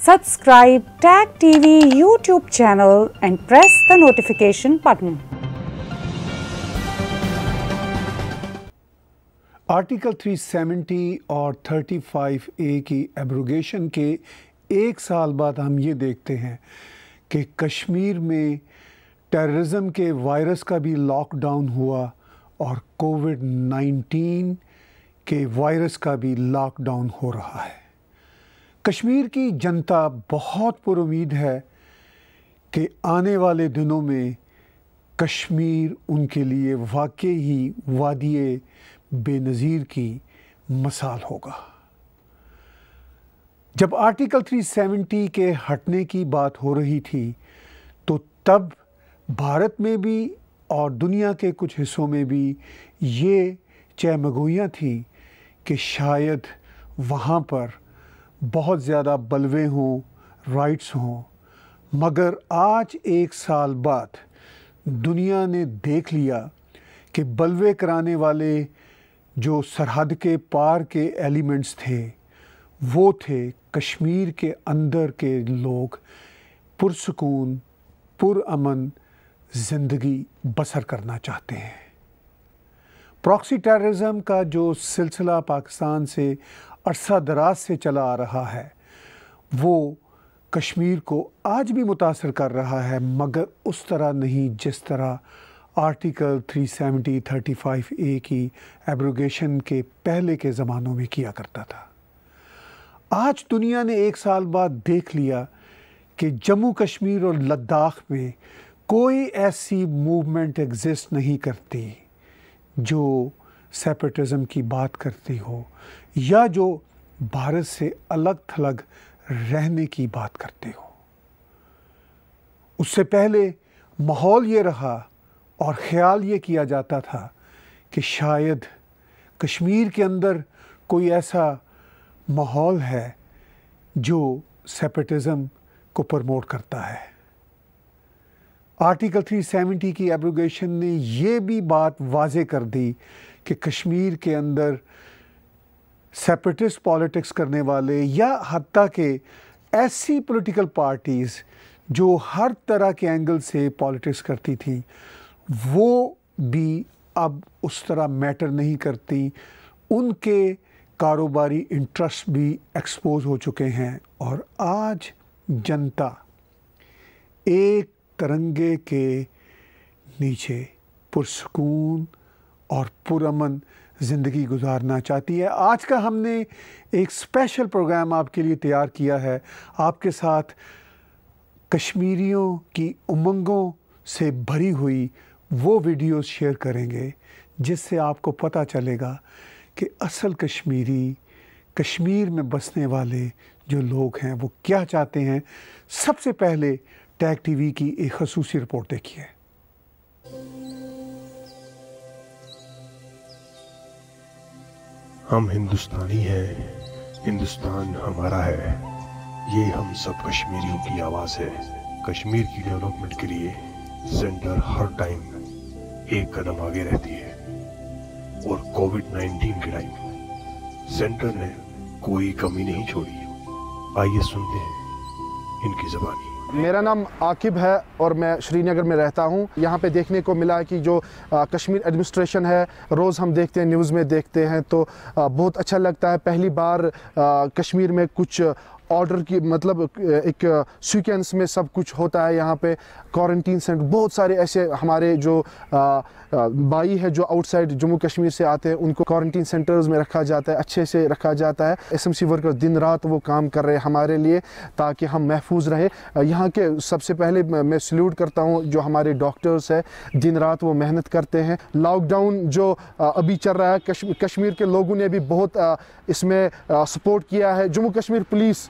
Subscribe Tag TV YouTube channel and press the notification button. Article 370 और 35 ए की abrogation के एक साल बाद हम ये देखते हैं कि कश्मीर में टेररिज्म के वायरस का भी लॉकडाउन हुआ और कोविड 19 के वायरस का भी लॉकडाउन हो रहा है कश्मीर की जनता बहुत पुरुद है कि आने वाले दिनों में कश्मीर उनके लिए वाकई ही वादी बेनज़ीर की मसाल होगा। जब आर्टिकल 370 के हटने की बात हो रही थी तो तब भारत में भी और दुनिया के कुछ हिस्सों में भी ये चहमगोइयाँ थी कि शायद वहाँ पर बहुत ज़्यादा बलवे हों राइट्स हों, मगर आज एक साल बाद दुनिया ने देख लिया कि बलवे कराने वाले जो सरहद के पार के एलिमेंट्स थे, वो थे कश्मीर के अंदर के लोग, पुरसकून, पुरअमन, ज़िंदगी बसर करना चाहते हैं। प्रॉक्सी टेररिज्म का जो सिलसिला पाकिस्तान से अरसा दराज से चला आ रहा है। वो कश्मीर को आज भी मुतासर कर रहा है, मगर उस तरह नहीं जिस तरह आर्टिकल 370 35 ए की एब्रोगेशन के पहले के ज़मानों में किया करता था। आज दुनिया ने एक साल बाद देख लिया कि जम्मू कश्मीर और लद्दाख में कोई ऐसी मूवमेंट एग्जिस्ट नहीं करती जो सेपरेटिज़म की बात करती हो या जो भारत से अलग थलग रहने की बात करते हो। उससे पहले माहौल ये रहा और ख्याल ये किया जाता था कि शायद कश्मीर के अंदर कोई ऐसा माहौल है जो सेपरेटिज़म को प्रमोट करता है। आर्टिकल 370 की एब्रोगेशन ने ये भी बात वाजे कर दी कि कश्मीर के अंदर सेपरेटिस्ट पॉलिटिक्स करने वाले या हती के ऐसी पॉलिटिकल पार्टीज़ जो हर तरह के एंगल से पॉलिटिक्स करती थी, वो भी अब उस तरह मैटर नहीं करती। उनके कारोबारी इंटरेस्ट भी एक्सपोज हो चुके हैं और आज जनता एक तरंगे के नीचे पुरसकून और पुरमन ज़िंदगी गुजारना चाहती है। आज का हमने एक स्पेशल प्रोग्राम आपके लिए तैयार किया है। आपके साथ कश्मीरियों की उमंगों से भरी हुई वो वीडियोस शेयर करेंगे, जिससे आपको पता चलेगा कि असल कश्मीरी, कश्मीर में बसने वाले जो लोग हैं, वो क्या चाहते हैं। सबसे पहले टैग टीवी की एक खसूसी रिपोर्ट देखिए। हम हिंदुस्तानी हैं, हिंदुस्तान हमारा है। ये हम सब कश्मीरियों की आवाज़ है। कश्मीर की डेवलपमेंट के लिए सेंटर हर टाइम एक कदम आगे रहती है। और कोविड 19 के टाइम सेंटर ने कोई कमी नहीं छोड़ी। आइए सुनते हैं इनकी जबानी। मेरा नाम आकिब है और मैं श्रीनगर में रहता हूँ। यहाँ पे देखने को मिला है कि जो कश्मीर एडमिनिस्ट्रेशन है, रोज़ हम देखते हैं न्यूज़ में देखते हैं तो बहुत अच्छा लगता है। पहली बार कश्मीर में कुछ ऑर्डर की मतलब एक सीक्वेंस में सब कुछ होता है यहाँ पे। क्वारंटीन सेंटर बहुत सारे ऐसे हमारे जो भाई है जो आउटसाइड जम्मू कश्मीर से आते हैं, उनको क्वारंटीन सेंटर्स में रखा जाता है, अच्छे से रखा जाता है। एसएमसी वर्कर दिन रात वो काम कर रहे हैं हमारे लिए, ताकि हम महफूज रहे। यहाँ के सबसे पहले मैं सल्यूट करता हूँ जो हमारे डॉक्टर्स है, दिन रात वो मेहनत करते हैं। लॉकडाउन जो अभी चल रहा है, कश्मीर के लोगों ने भी बहुत इसमें सपोर्ट किया है। जम्मू कश्मीर पुलिस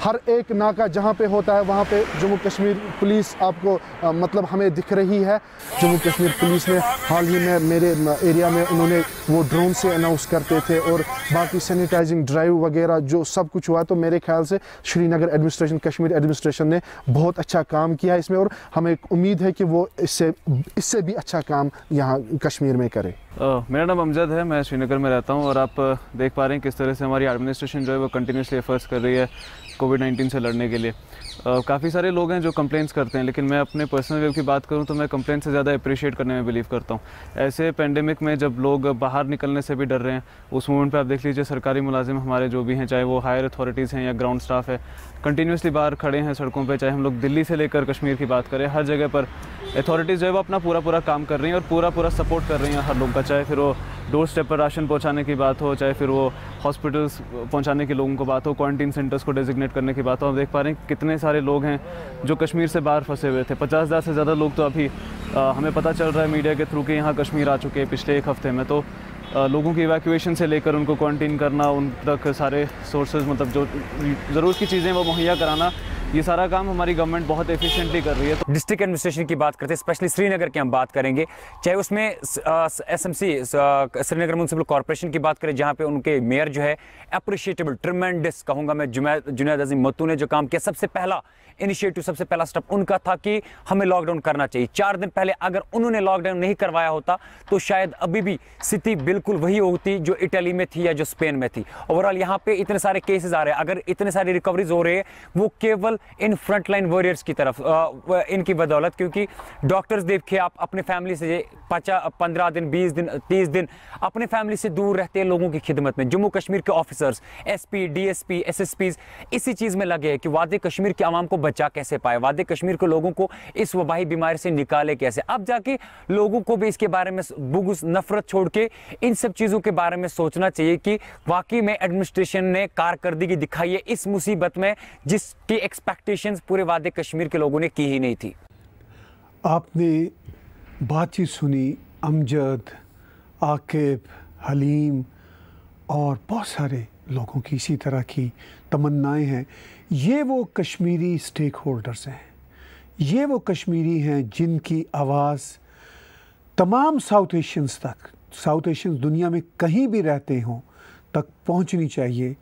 हर एक नाका जहाँ पे होता है वहाँ पे जम्मू कश्मीर पुलिस आपको आ, मतलब हमें दिख रही है। जम्मू कश्मीर पुलिस ने हाल ही में मेरे एरिया में उन्होंने वो ड्रोन से अनाउंस करते थे और बाकी सैनिटाइजिंग ड्राइव वगैरह जो सब कुछ हुआ तो मेरे ख्याल से श्रीनगर एडमिनिस्ट्रेशन कश्मीर एडमिनिस्ट्रेशन ने बहुत अच्छा काम किया इसमें और हमें उम्मीद है कि वो इससे इससे भी अच्छा काम यहाँ कश्मीर में करे। मेरा नाम अमजद है मैं श्रीनगर में रहता हूँ और आप देख पा रहे हैं किस तरह से हमारी एडमिनिस्ट्रेशन जो है वो कंटिन्यूसली एफर्ट्स कर रही है। कोविड नाइन्टीन से लड़ने के लिए। काफ़ी सारे लोग हैं जो कंप्लेंट्स करते हैं, लेकिन मैं अपने पर्सनल वेव की बात करूँ तो मैं कंप्लेंट से ज़्यादा अप्रिशिएट करने में बिलीव करता हूँ। ऐसे पेंडेमिक में जब लोग बाहर निकलने से भी डर रहे हैं, उस मोमेंट पे आप देख लीजिए सरकारी मुलाजिम हमारे जो भी हैं, चाहे वो हायर अथॉरिटीज़ हैं या ग्राउंड स्टाफ है कंटिन्यूसली बाहर खड़े हैं सड़कों पर चाहे हम लोग दिल्ली से लेकर कश्मीर की बात करें, हर जगह पर अथॉरिटीज़ जो है वो अपना पूरा पूरा काम कर रही हैं और पूरा पूरा सपोर्ट कर रही हैं हर लोग का, चाहे फिर वो डोर स्टेप पर राशन पहुँचाने की बात हो, चाहे फिर वो हॉस्पिटल्स पहुँचाने के लोगों को बात हो क्वारंटीन सेंटर्स को डेजिग्नेट करने की बात हो हम देख पा रहे हैं कितने सारे लोग हैं जो कश्मीर से बाहर फंसे हुए थे। पचास हज़ार से ज़्यादा लोग तो अभी आ, हमें पता चल रहा है मीडिया के थ्रू कि यहाँ कश्मीर आ चुके हैं पिछले एक हफ़्ते में। तो लोगों की इवैक्यूएशन से लेकर उनको क्वारंटीन करना, उन तक सारे सोर्सेज मतलब जो ज़रूरत की चीज़ें वो मुहैया कराना, ये सारा काम हमारी गवर्नमेंट बहुत एफिशिएंटली कर रही है। तो डिस्ट्रिक्ट एडमिनिस्ट्रेशन की बात करते हैं स्पेशली श्रीनगर की हम बात करेंगे। चाहे उसमें S M C Srinagar municipal corporation की बात करें, जहाँ पे उनके मेयर जो है अप्रिशिएटेबल ट्रमेंडस कहूँगा मैं जुनैद अजीम मत्तू ने जो काम किया, सबसे पहला इनिशिएटिव सबसे पहला स्टेप उनका था कि हमें लॉकडाउन करना चाहिए। चार दिन पहले अगर उन्होंने लॉकडाउन नहीं करवाया होता तो शायद अभी भी स्थिति बिल्कुल वही होती जो इटली में थी या जो स्पेन में थी। ओवरऑल यहाँ पे इतने सारे केसेस आ रहे हैं। अगर इतने सारे रिकवरीज हो रहे हैं, वो केवल इन फ्रंट लाइन वॉरियर्स की तरफ़ इनकी बदौलत, क्योंकि डॉक्टर्स देखिए आप अपने फैमिली से पचा, पंद्रह दिन, बीस दिन, तीस दिन अपने फैमिली से दूर रहते हैं लोगों की खिदमत में। जम्मू कश्मीर के officers S P D S P S S Ps इसी चीज़ में लगे हैं कि वादे कश्मीर के आवाम को बचा कैसे पाए वादे कश्मीर के लोगों को इस वबाही बीमारी से निकाले कैसे? अब जाके लोगों को भी इसके बारे में बुगुस नफरत छोड़ के इन सब चीज़ों के बारे में सोचना चाहिए कि वाकई में एडमिनिस्ट्रेशन ने कारकर्दगी दिखाई है इस मुसीबत में, जिसकी एक्सपेक्टेशंस पूरे वादे कश्मीर के लोगों ने की ही नहीं थी। आपने बातचीत सुनी, अमजद, आकिब, हलीम और बहुत सारे लोगों की इसी तरह की तमन्नाएँ हैं। ये वो कश्मीरी स्टेक होल्डर्स हैं। ये वो कश्मीरी हैं जिनकी आवाज़ तमाम साउथ एशियंस तक साउथ एशियंस दुनिया में कहीं भी रहते हों तक पहुंचनी चाहिए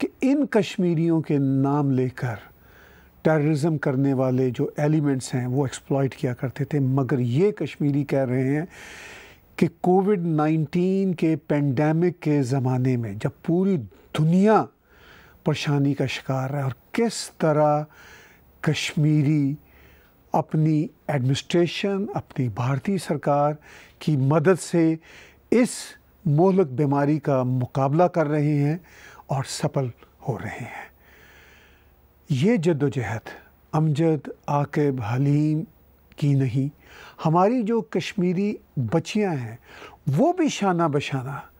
कि इन कश्मीरियों के नाम लेकर टेररिज्म करने वाले जो एलिमेंट्स हैं वो एक्सप्लॉइट किया करते थे। मगर ये कश्मीरी कह रहे हैं कि कोविड 19 के पेंडेमिक के ज़माने में जब पूरी दुनिया परेशानी का शिकार है और किस तरह कश्मीरी अपनी एडमिनिस्ट्रेशन अपनी भारतीय सरकार की मदद से इस मोहलक बीमारी का मुकाबला कर रहे हैं और सफल हो रहे हैं। ये जद्दोजहद अमजद, आकिब, हलीम की नहीं, हमारी जो कश्मीरी बच्चियाँ हैं, वो भी शाना बशाना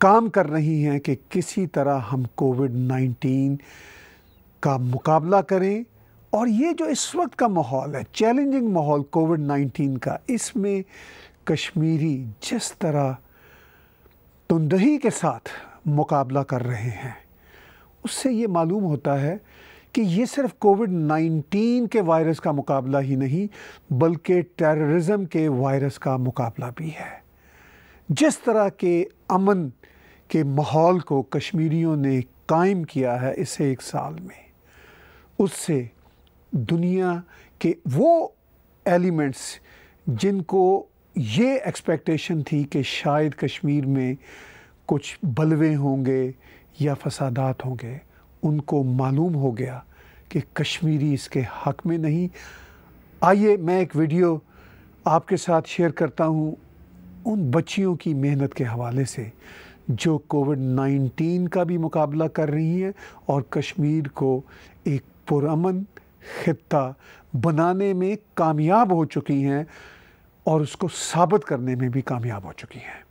काम कर रही हैं कि किसी तरह हम कोविड 19 का मुकाबला करें। और ये जो इस वक्त का माहौल है चैलेंजिंग माहौल कोविड 19 का, इसमें कश्मीरी जिस तरह तुंदही के साथ मुकाबला कर रहे हैं, उससे ये मालूम होता है कि ये सिर्फ़ कोविड 19 के वायरस का मुकाबला ही नहीं, बल्कि टेररिज्म के वायरस का मुकाबला भी है। जिस तरह के अमन के माहौल को कश्मीरियों ने कायम किया है इस एक साल में। उससे दुनिया के वो एलिमेंट्स जिनको ये एक्सपेक्टेशन थी कि शायद कश्मीर में कुछ बलवे होंगे या फसादात होंगे, उनको मालूम हो गया कि कश्मीरी इसके हक में नहीं। आइए मैं एक वीडियो आपके साथ शेयर करता हूँ उन बच्चियों की मेहनत के हवाले से, जो कोविड 19 का भी मुकाबला कर रही हैं और कश्मीर को एक पुरमन खत्ता बनाने में कामयाब हो चुकी हैं और उसको साबित करने में भी कामयाब हो चुकी हैं।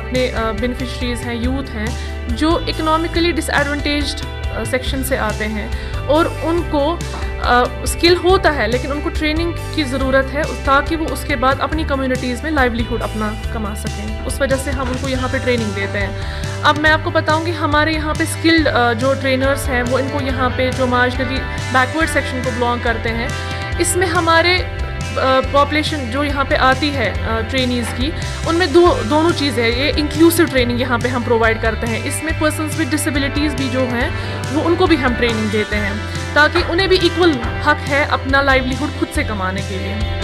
अपने बेनिफिशरीज हैं यूथ हैं, जो इकोनॉमिकली डिसएडवांटेज्ड सेक्शन से आते हैं और उनको स्किल होता है, लेकिन उनको ट्रेनिंग की ज़रूरत है ताकि वो उसके बाद अपनी कम्युनिटीज़ में लाइवलीहुड अपना कमा सकें। उस वजह से हम उनको यहाँ पे ट्रेनिंग देते हैं। अब मैं आपको बताऊँगी, हमारे यहाँ पे स्किल्ड जो ट्रेनर्स हैं, वो इनको यहाँ पे जो मार्जनली बैकवर्ड सेक्शन को बिलोंग करते हैं, इसमें हमारे पॉपुलेशन जो यहाँ पे आती है ट्रेनीज़ की, उनमें दो, दोनों चीज़ें हैं। ये इंक्लूसिव ट्रेनिंग यहाँ पे हम प्रोवाइड करते हैं। इसमें पर्सन विद डिसेबिलिटीज़ भी जो हैं, वो उनको भी हम ट्रेनिंग देते हैं, ताकि उन्हें भी इक्वल हक है अपना लाइवलीहुड खुद से कमाने के लिए।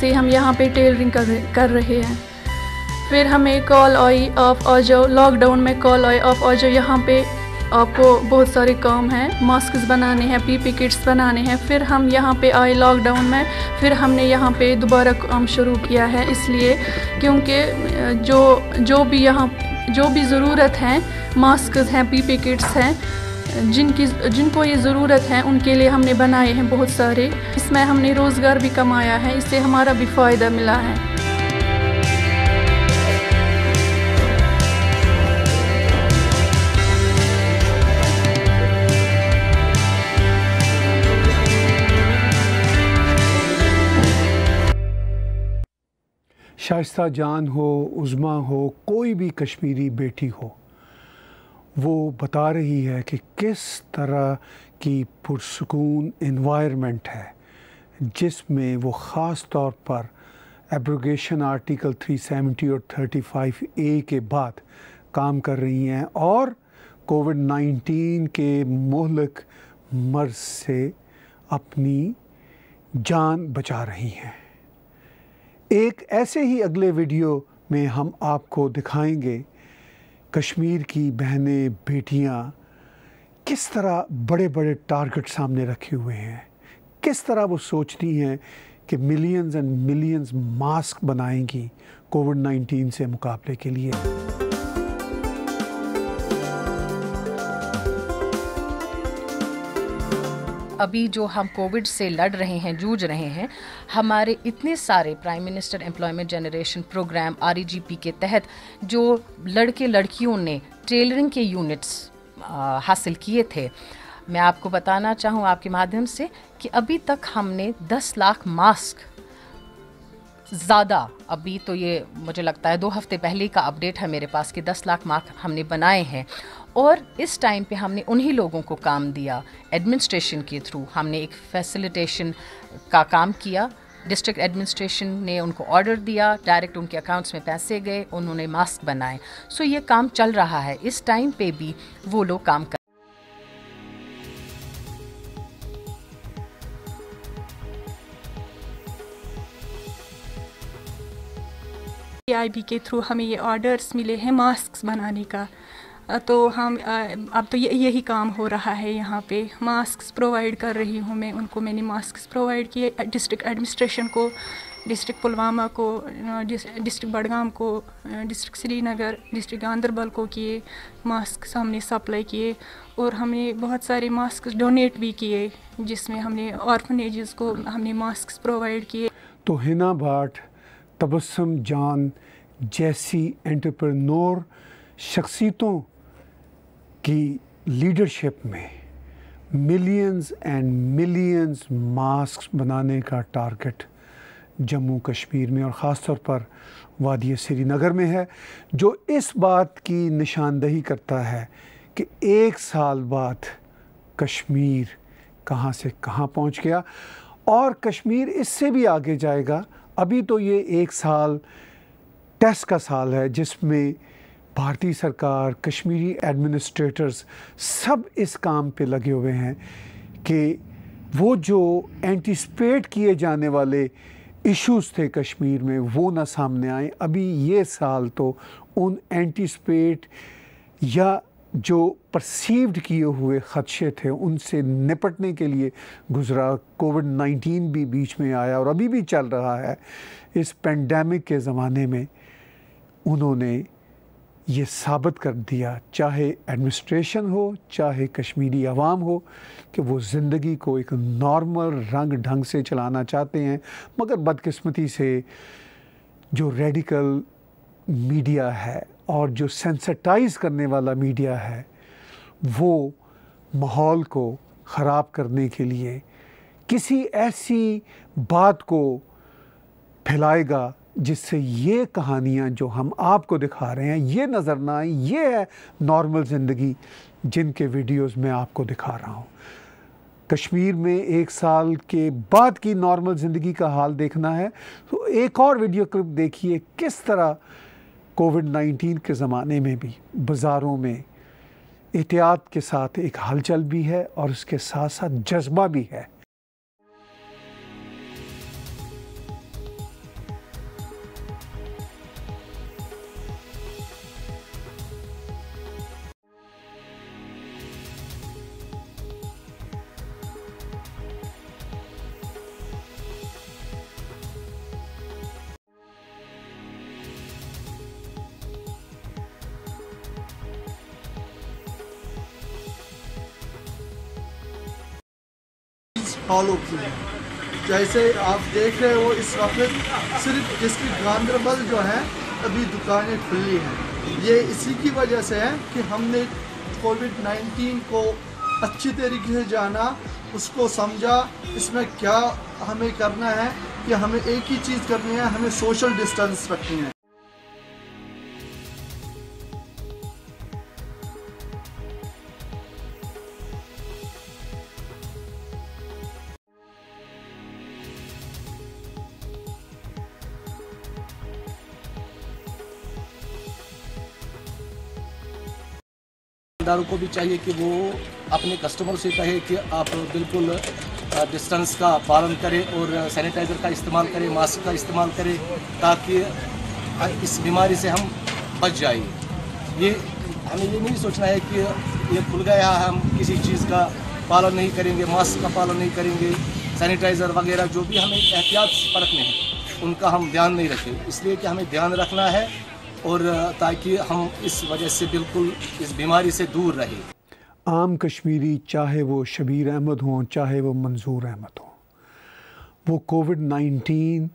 से हम यहाँ पे टेलरिंग कर कर रहे हैं। फिर हमें कॉल आई ऑफ़ जाओ लॉकडाउन में कॉल आई ऑफ़ जाओ यहाँ पे आपको बहुत सारे काम हैं मास्क बनाने हैं पीपी किट्स बनाने हैं। फिर हम यहाँ पे आए लॉकडाउन में, फिर हमने यहाँ पे दोबारा काम शुरू किया है। इसलिए क्योंकि, जो जो भी यहाँ, जो भी ज़रूरत है मास्क हैं पीपी किट्स हैं जिनकी जिनको ये ज़रूरत है, उनके लिए हमने बनाए हैं बहुत सारे। इसमें हमने रोज़गार भी कमाया है, इससे हमारा भी फ़ायदा मिला है। शाइस्ता जान हो, उज़मा हो, कोई भी कश्मीरी बेटी हो वो बता रही है कि किस तरह की पुरसकून इन्वायरमेंट है, जिसमें वो ख़ास तौर पर एब्रोगेशन आर्टिकल 370 और 35 ए के बाद काम कर रही हैं और कोविड 19 के मोहलक मर्ज से अपनी जान बचा रही हैं। एक ऐसे ही अगले वीडियो में हम आपको दिखाएँगे कश्मीर की बहनें, बेटियाँ किस तरह बड़े बड़े टारगेट सामने रखे हुए हैं? किस तरह वो सोचती हैं कि मिलियंस एंड मिलियंस मास्क बनाएँगी कोविड 19 से मुकाबले के लिए? अभी जो हम कोविड से लड़ रहे हैं, जूझ रहे हैं, हमारे इतने सारे prime minister employment generation programme REGP के तहत जो लड़के लड़कियों ने टेलरिंग के यूनिट्स हासिल किए थे, मैं आपको बताना चाहूँ आपके माध्यम से कि अभी तक हमने 10 लाख मास्क ज़्यादा, अभी तो ये मुझे लगता है दो हफ़्ते पहले का अपडेट है मेरे पास कि 10 लाख मास्क हमने बनाए हैं। और इस टाइम पे हमने उन्हीं लोगों को काम दिया। एडमिनिस्ट्रेशन के थ्रू हमने एक फैसिलिटेशन का काम किया। डिस्ट्रिक्ट एडमिनिस्ट्रेशन ने उनको ऑर्डर दिया डायरेक्ट उनके अकाउंट्स में पैसे गए, उन्होंने मास्क बनाए। सो ये काम चल रहा है। इस टाइम पे भी वो लोग काम कर आई के थ्रू हमें ये ऑर्डर्स मिले हैं मास्क बनाने का। तो हम अब तो यही काम हो रहा है यहाँ पे। मास्क प्रोवाइड कर रही हूँ मैं उनको मैंने मास्क प्रोवाइड किए। डिस्ट्रिक्ट एडमिनिस्ट्रेशन को डिस्ट्रिक्ट पुलवामा को डिस्ट्रिक्ट बडगाम को डिस्ट्रिक्ट श्रीनगर डिस्ट्रिक्ट गांधरबल को किए मास्क हमने सप्लाई किए और हमने बहुत सारे मास्क डोनेट भी किए, जिसमें हमने ऑर्फनेजेस को, हमने मास्क प्रोवाइड किए। तो हिना भाट, तबस्सम जान जैसी एंटरप्रेन्योर शख्सियतों की लीडरशिप में मिलियंस एंड मिलियंस मास्क बनाने का टारगेट जम्मू कश्मीर में और ख़ास तौर पर वादी श्रीनगर में है, जो इस बात की निशानदही करता है कि एक साल बाद कश्मीर कहाँ से कहाँ पहुँच गया और कश्मीर इससे भी आगे जाएगा। अभी तो ये एक साल टेस्ट का साल है, जिसमें भारतीय सरकार, कश्मीरी एडमिनिस्ट्रेटर्स सब इस काम पे लगे हुए हैं कि वो जो एंटिसपेट किए जाने वाले इश्यूज़ थे कश्मीर में, वो ना सामने आए। अभी ये साल तो उन एंटिसपेट या जो परसीव्ड किए हुए ख़दशे थे, उनसे निपटने के लिए गुजरा। कोविड 19 भी बीच में आया और अभी भी चल रहा है। इस पेंडेमिक के ज़माने में उन्होंने ये साबित कर दिया, चाहे एडमिनिस्ट्रेशन हो, चाहे कश्मीरी आवाम हो, कि वो ज़िंदगी को एक नॉर्मल रंग ढंग से चलाना चाहते हैं, मगर बदकिस्मती से जो रेडिकल मीडिया है और जो सेंसटाइज करने वाला मीडिया है, वो माहौल को ख़राब करने के लिए किसी ऐसी बात को फैलाएगा जिससे ये कहानियाँ जो हम आपको दिखा रहे हैं, ये नज़र ना आए, ये है नॉर्मल ज़िंदगी जिनके वीडियोस मैं आपको दिखा रहा हूँ। कश्मीर में एक साल के बाद की नॉर्मल ज़िंदगी का हाल देखना है तो एक और वीडियो क्लिप देखिए किस तरह कोविड 19 के ज़माने में भी, बाज़ारों में एहतियात के साथ एक हलचल भी है और उसके साथ साथ जज्बा भी है। फॉलो की है। जैसे आप देख रहे हो, इस वक्त सिर्फ़ जिसकी गांधरबल जो है, अभी दुकानें खुली हैं। ये इसी की वजह से है कि हमने कोविड 19 को अच्छी तरीके से जाना, उसको समझा, इसमें क्या हमें करना है, कि हमें एक ही चीज़ करनी है, हमें सोशल डिस्टेंस रखनी है। दुकानदारों को भी चाहिए कि वो अपने कस्टमर से कहे कि आप बिल्कुल डिस्टेंस का पालन करें और सैनिटाइज़र का इस्तेमाल करें मास्क का इस्तेमाल करें ताकि इस बीमारी से हम बच जाए। ये, हमें ये नहीं सोचना है कि ये खुल गया हम किसी चीज़ का पालन नहीं करेंगे मास्क का पालन नहीं करेंगे सैनिटाइज़र वगैरह जो भी हमें एहतियात बरतने हैं, उनका हम ध्यान नहीं रखें। इसलिए कि हमें ध्यान रखना है और ताकि हम इस वजह से बिल्कुल इस बीमारी से दूर रहे। आम कश्मीरी, चाहे वो शबीर अहमद हों, चाहे वो मंजूर अहमद हों, वो कोविड 19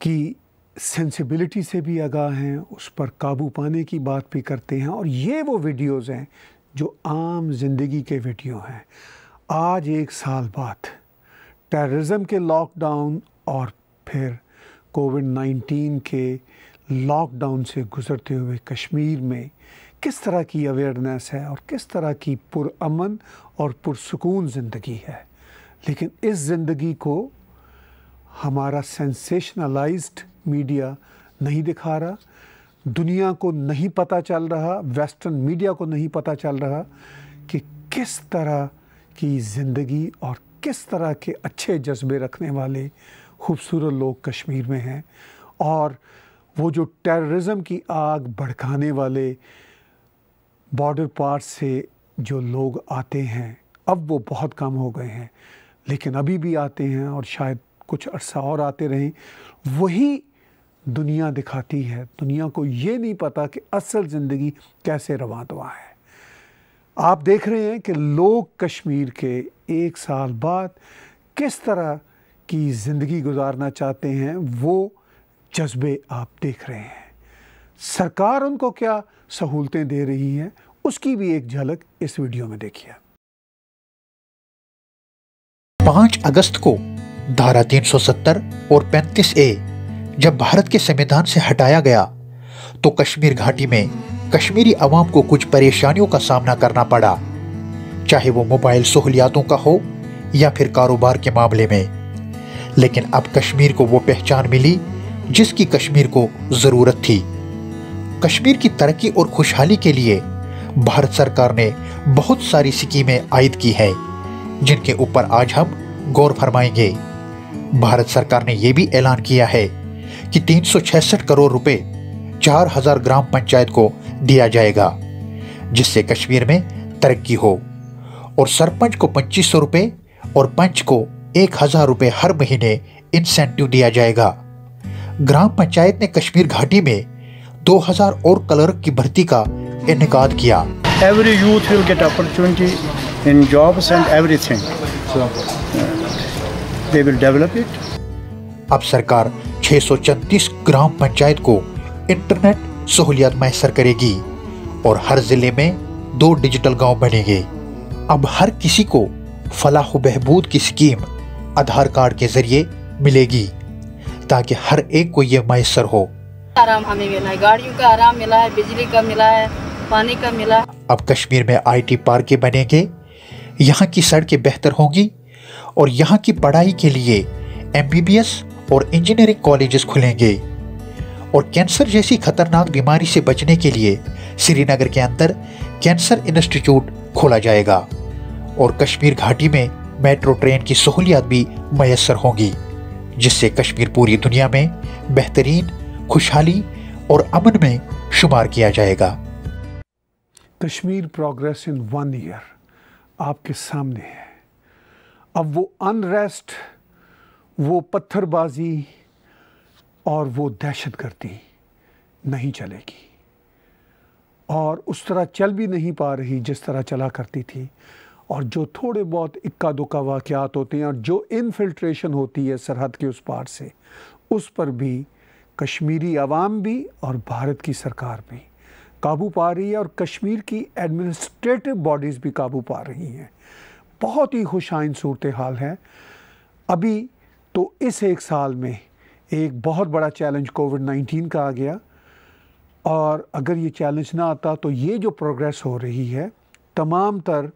की सेंसिबिलिटी से भी आगाह हैं, उस पर काबू पाने की बात भी करते हैं, और ये वो वीडियोस हैं जो आम ज़िंदगी के वीडियो हैं। आज एक साल बाद टेररिज्म के लॉकडाउन और फिर कोविड 19 के लॉकडाउन से गुज़रते हुए कश्मीर में किस तरह की अवेयरनेस है और किस तरह की पुरअमन और पुरसकून ज़िंदगी है? लेकिन इस ज़िंदगी को हमारा सेंसेशनलाइज्ड मीडिया नहीं दिखा रहा, दुनिया को नहीं पता चल रहा वेस्टर्न मीडिया को नहीं पता चल रहा कि किस तरह की ज़िंदगी और किस तरह के अच्छे जज्बे रखने वाले खूबसूरत लोग कश्मीर में हैं। और वो जो टेररिज्म की आग भड़काने वाले बॉर्डर पार से जो लोग आते हैं, अब वो बहुत कम हो गए हैं। लेकिन अभी भी आते हैं और शायद कुछ अरसा और आते रहें। वही दुनिया दिखाती है। दुनिया को ये नहीं पता कि असल ज़िंदगी कैसे रवा दवा है। आप देख रहे हैं कि लोग कश्मीर के एक साल बाद किस तरह की ज़िंदगी गुजारना चाहते हैं, वो जज्बे आप देख रहे हैं। सरकार उनको क्या सहूलतें दे रही है, उसकी भी एक झलक इस वीडियो में देखिए पाँच अगस्त को धारा 370 और 35 ए जब भारत के संविधान से हटाया गया तो कश्मीर घाटी में कश्मीरी अवाम को कुछ परेशानियों का सामना करना पड़ा। चाहे वो मोबाइल सहूलियातों का हो या फिर कारोबार के मामले में। लेकिन अब कश्मीर को वो पहचान मिली जिसकी कश्मीर को ज़रूरत थी। कश्मीर की तरक्की और खुशहाली के लिए भारत सरकार ने बहुत सारी स्कीमें आयद की हैं, जिनके ऊपर आज हम गौर फरमाएँगे। भारत सरकार ने यह भी ऐलान किया है कि तीन सौ छियासठ करोड़ रुपए 4000 ग्राम पंचायत को दिया जाएगा, जिससे कश्मीर में तरक्की हो। और सरपंच को पच्चीस सौ रुपए और पंच को एक हज़ार रुपए हर महीने इंसेंटिव दिया जाएगा। ग्राम पंचायत ने कश्मीर घाटी में 2000 और क्लर्क की भर्ती का इनका किया Every youth will get opportunity in jobs and everything. So, uh, they will develop it. अब सरकार 634 ग्राम पंचायत को इंटरनेट सहूलियत मैसर करेगी और हर ज़िले में दो डिजिटल गाँव बनेंगे अब हर किसी को फलाह बहबूद की स्कीम आधार कार्ड के ज़रिए मिलेगी ताकि हर एक को ये मैसर हो। आराम हमें मिला है। गाड़ियों का आराम मिला है बिजली का मिला है पानी का मिला है। अब कश्मीर में आईटी पार्क बनेंगे। यहाँ की सड़कें बेहतर होंगी और यहाँ की पढ़ाई के लिए एमबीबीएस और इंजीनियरिंग कॉलेजेस खुलेंगे। और कैंसर जैसी खतरनाक बीमारी से बचने के लिए श्रीनगर के अंदर कैंसर इंस्टीट्यूट खोला जाएगा। और कश्मीर घाटी में मेट्रो ट्रेन की सहूलियात भी मैसर होंगी। जिससे कश्मीर पूरी दुनिया में बेहतरीन, खुशहाली और अमन में शुमार किया जाएगा। Kashmir progress in one year आपके सामने है। अब वो अनरेस्ट वो पत्थरबाजी और वो दहशत गर्दी नहीं चलेगी। और उस तरह चल भी नहीं पा रही जिस तरह चला करती थी। और जो थोड़े बहुत इक्का दुक्का वाक़ात होते हैं और जो इनफिल्ट्रेशन होती है सरहद के उस पार से, उस पर भी कश्मीरी आवाम भी और भारत की सरकार भी काबू पा रही है और कश्मीर की एडमिनिस्ट्रेटिव बॉडीज़ भी काबू पा रही हैं। बहुत ही खुशाइन सूरत हाल है। अभी तो इस एक साल में एक बहुत बड़ा चैलेंज कोविड 19 का आ गया और अगर ये चैलेंज ना आता तो ये जो प्रोग्रेस हो रही है, तमाम तर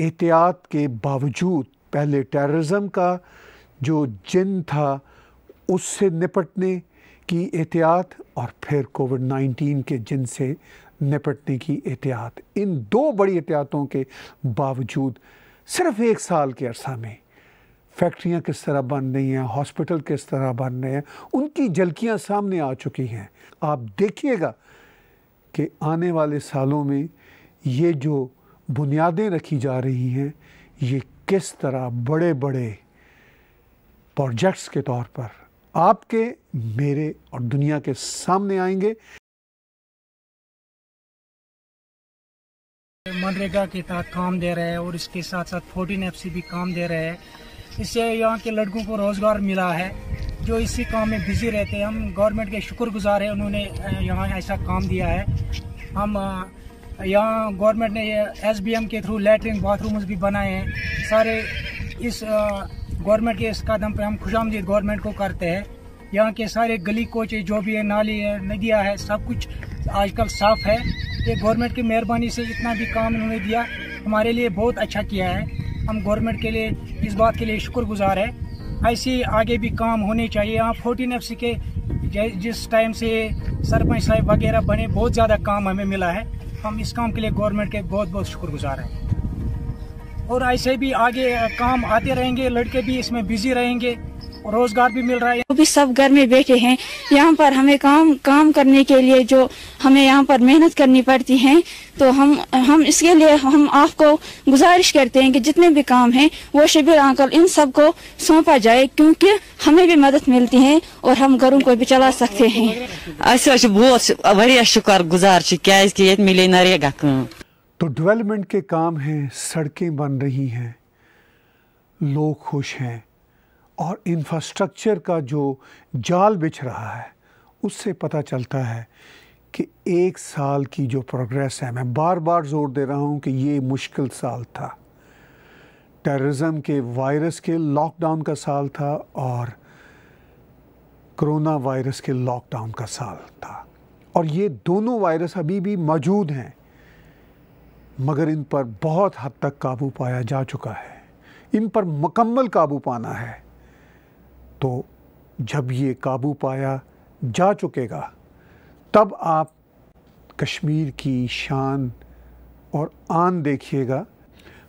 एहतियात के बावजूद पहले टेररिज्म का जो जिन था, उससे निपटने की एहतियात और फिर कोविड 19 के जिन से निपटने की एहतियात। इन दो बड़ी एहतियातों के बावजूद सिर्फ़ एक साल के अरसा में फैक्ट्रियाँ किस तरह बन रही हैं, हॉस्पिटल किस तरह बन रहे हैं, उनकी झलकियाँ सामने आ चुकी हैं। आप देखिएगा कि आने वाले सालों में ये जो बुनियादें रखी जा रही हैं, ये किस तरह बड़े बड़े प्रोजेक्ट्स के तौर पर आपके, मेरे और दुनिया के सामने आएँगे। मनरेगा के तहत काम दे रहे हैं और इसके साथ साथ फोर्टीन एफसी भी काम दे रहे हैं। इससे यहाँ के लड़कों को रोज़गार मिला है, जो इसी काम में बिज़ी रहते हैं। हम गवर्नमेंट के शुक्रगुजार हैं, उन्होंने यहाँ ऐसा काम दिया है। हम यहाँ गवर्नमेंट ने एस बी एम के थ्रू लेटरिन बाथरूम्स भी बनाए हैं। सारे इस गवर्नमेंट के इस कदम पर हम खुशामदीद गवर्नमेंट को करते हैं। यहाँ के सारे गली कोचे जो भी है, नाली है, नदियाँ है, सब कुछ आजकल साफ़ है। ये गवर्नमेंट की मेहरबानी से इतना भी काम उन्होंने दिया, हमारे लिए बहुत अच्छा किया है। हम गवर्नमेंट के लिए, इस बात के लिए शुक्रगुजार है। ऐसे आगे भी काम होने चाहिए। यहाँ फोर्टीन एफ़ के जिस टाइम से सरपंच साहब वगैरह बने, बहुत ज़्यादा काम हमें मिला है। हम इस काम के लिए गवर्नमेंट के बहुत बहुत शुक्रगुजार हैं। और ऐसे भी आगे काम आते रहेंगे, लड़के भी इसमें बिज़ी रहेंगे। रोज़गार भी मिल रहा है। वो भी सब घर में बैठे हैं। यहाँ पर हमें काम काम करने के लिए जो हमें यहाँ पर मेहनत करनी पड़ती है तो हम हम इसके लिए हम आपको गुजारिश करते हैं कि जितने भी काम हैं वो शिविर अंकल इन सबको सौंपा जाए क्योंकि हमें भी मदद मिलती है और हम घरों को भी चला सकते हैं। बहुत शुक्र गुजार मिले नरेगा तो डेवलपमेंट के काम हैं सड़कें बन रही हैं लोग खुश हैं। और इंफ्रास्ट्रक्चर का जो जाल बिछ रहा है, उससे पता चलता है कि एक साल की जो प्रोग्रेस है, मैं बार बार ज़ोर दे रहा हूँ कि ये मुश्किल साल था। टेररिज्म के वायरस के लॉकडाउन का साल था और कोरोना वायरस के लॉकडाउन का साल था। और ये दोनों वायरस अभी भी मौजूद हैं, मगर इन पर बहुत हद तक काबू पाया जा चुका है। इन पर मुकम्मल काबू पाना है। तो जब ये काबू पाया जा चुकेगा, तब आप कश्मीर की शान और आन देखिएगा।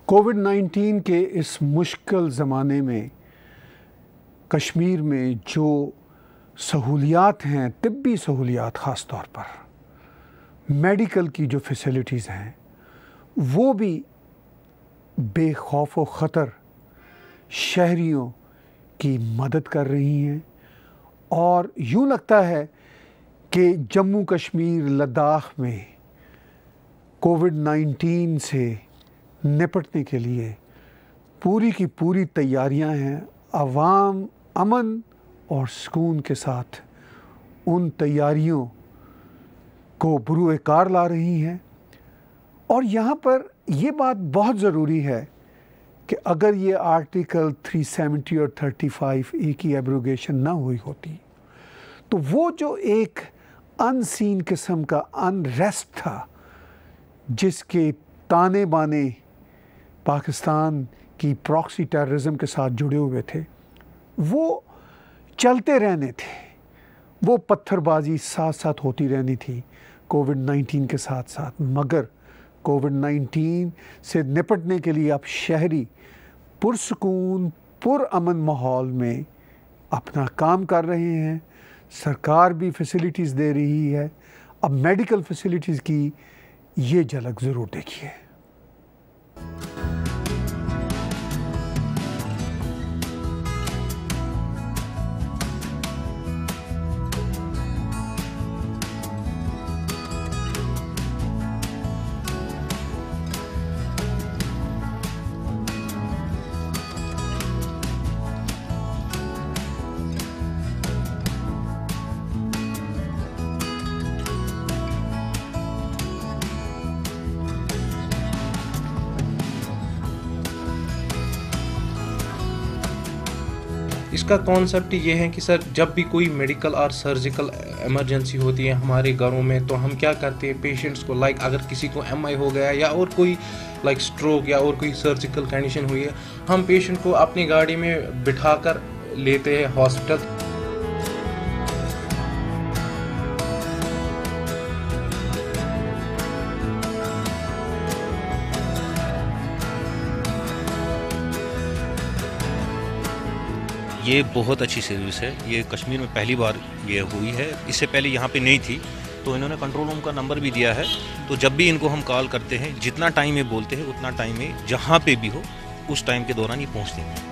कोविड 19 के इस मुश्किल ज़माने में, कश्मीर में जो सहूलियात हैं, तिब्बी सहूलियात ख़ास तौर पर, मेडिकल की जो फैसिलिटीज़ हैं, वो भी बेखौफ ख़तर शहरियों की मदद कर रही हैं। और यूँ लगता है कि जम्मू कश्मीर, लद्दाख में कोविड 19 से निपटने के लिए पूरी की पूरी तैयारियाँ हैं। आवाम अमन और सुकून के साथ उन तैयारियों को बुरुए कार ला रही हैं। और यहाँ पर ये बात बहुत ज़रूरी है कि अगर ये आर्टिकल 370 और 35 ए की एब्रोगेशन ना हुई होती तो वो जो एक अनसीन किस्म का अनरेस्ट था, जिसके ताने बाने पाकिस्तान की प्रॉक्सी टेररिज्म के साथ जुड़े हुए थे, वो चलते रहने थे। वो पत्थरबाजी साथ साथ होती रहनी थी कोविड 19 के साथ साथ मगर कोविड 19 से निपटने के लिए अब शहरी पुरसकून, पुरअमन माहौल में अपना काम कर रहे हैं। सरकार भी फैसिलिटीज़ दे रही है। अब मेडिकल फैसिलिटीज़ की ये झलक ज़रूर देखिए। इसका कॉन्सेप्ट ये है कि सर, जब भी कोई मेडिकल और सर्जिकल इमरजेंसी होती है हमारे घरों में तो हम क्या करते हैं पेशेंट्स को लाइक अगर किसी को एमआई हो गया या और कोई लाइक स्ट्रोक या और कोई सर्जिकल कंडीशन हुई है, हम पेशेंट को अपनी गाड़ी में बिठा कर लेते हैं हॉस्पिटल ये बहुत अच्छी सर्विस है। ये कश्मीर में पहली बार ये हुई है। इससे पहले यहाँ पे नहीं थी तो इन्होंने कंट्रोल रूम का नंबर भी दिया है। तो जब भी इनको हम कॉल करते हैं, जितना टाइम ये बोलते हैं, उतना टाइम में जहाँ पे भी हो, उस टाइम के दौरान ये पहुँचते हैं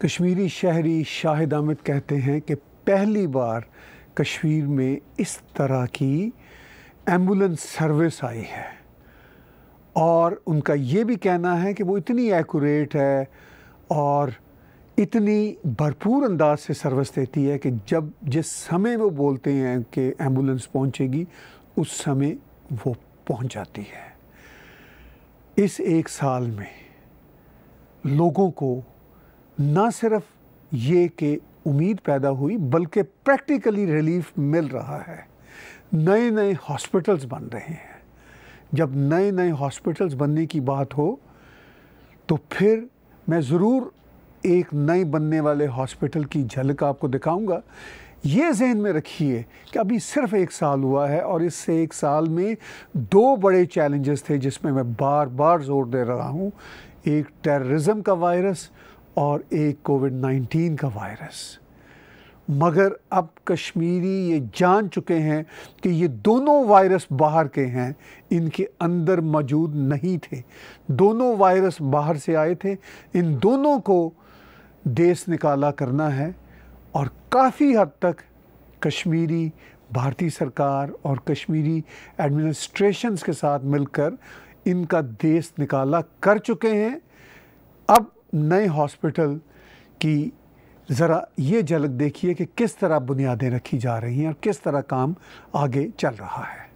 कश्मीरी शहरी शाहिद अहमद कहते हैं कि पहली बार कश्मीर में इस तरह की एंबुलेंस सर्विस आई है। और उनका ये भी कहना है कि वो इतनी एक्यूरेट है और इतनी भरपूर अंदाज से सर्विस देती है कि जब जिस समय वो बोलते हैं कि एंबुलेंस पहुंचेगी, उस समय वो पहुँच जाती है। इस एक साल में लोगों को ना सिर्फ़ ये कि उम्मीद पैदा हुई, बल्कि प्रैक्टिकली रिलीफ मिल रहा है। नए नए हॉस्पिटल्स बन रहे हैं। जब नए नए हॉस्पिटल्स बनने की बात हो तो फिर मैं ज़रूर एक नए बनने वाले हॉस्पिटल की झलक आपको दिखाऊँगा। ये जहन में रखिए कि अभी सिर्फ़ एक साल हुआ है और इससे एक साल में दो बड़े चैलेंजेस थे जिसमें मैं बार बार ज़ोर दे रहा हूँ। एक टेररिज्म का वायरस और एक कोविड 19 का वायरस। मगर अब कश्मीरी ये जान चुके हैं कि ये दोनों वायरस बाहर के हैं, इनके अंदर मौजूद नहीं थे। दोनों वायरस बाहर से आए थे, इन दोनों को देश निकाला करना है और काफ़ी हद तक कश्मीरी भारतीय सरकार और कश्मीरी एडमिनिस्ट्रेशंस के साथ मिलकर इनका देश निकाला कर चुके हैं। अब नए हॉस्पिटल की ज़रा ये झलक देखिए कि किस तरह बुनियादें रखी जा रही हैं और किस तरह काम आगे चल रहा है।